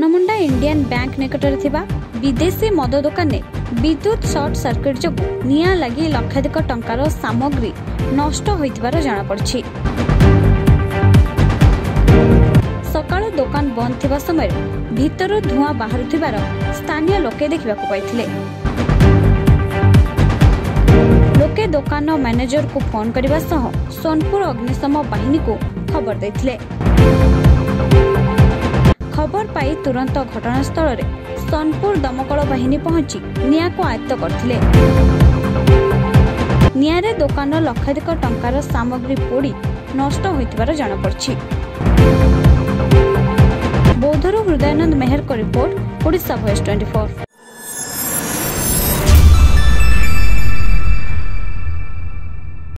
Manamunda Indian bank ନିକଟରେ ଥିବା ବିଦେଶୀ ମଦ ଦୋକାନରେ ବିଦ୍ୟୁତ୍ ସର୍ଟ ସର୍କିଟ୍ ଯୋଗୁଁ ନିଆଁ ଲାଗି ଲକ୍ଷାଧିକ ଟଙ୍କାର ସାମଗ୍ରୀ ନଷ୍ଟ ହୋଇଥିବାର ଜଣାପଡ଼ିଛି। ସକାଳୁ ଦୋକାନ ବନ୍ଦ ଥିବା ସମୟରେ ଭିତରୁ ଧୂଆଁ ବାହାରୁଥିବାର ସ୍ଥାନୀୟ ଲୋକେ ଦେଖିବାକୁ ପାଇଥିଲେ। ଲୋକେ ଦୋକାନର ମ୍ୟାନେଜରକୁ ଫୋନ କରିବା ସହ ସୋନପୁର ଅଗ୍ନିଶମ ବାହିନୀକୁ ଖବର ଦେଇଥିଲେ। ଖବର ପାଇ ତୁରନ୍ତ ଘଟଣାସ୍ଥଳରେ ସୋନପୁର ଦମକଳ ବାହିନୀ ପହଞ୍ଚି ନିଆଁକୁ ଆୟତ୍ତ କରିଥିଲେ। ନିଆଁରେ ଦୋକାନର ଲକ୍ଷାଧିକ ଟଙ୍କାର ସାମଗ୍ରୀ ପୋଡ଼ି ନଷ୍ଟ ହୋଇଥିବାର ଜଣାପଡ଼ିଛି। ବୌଦ୍ଧରୁ ହୃଦୟାନନ୍ଦ ମେହେରଙ୍କ report Odisha voice twenty four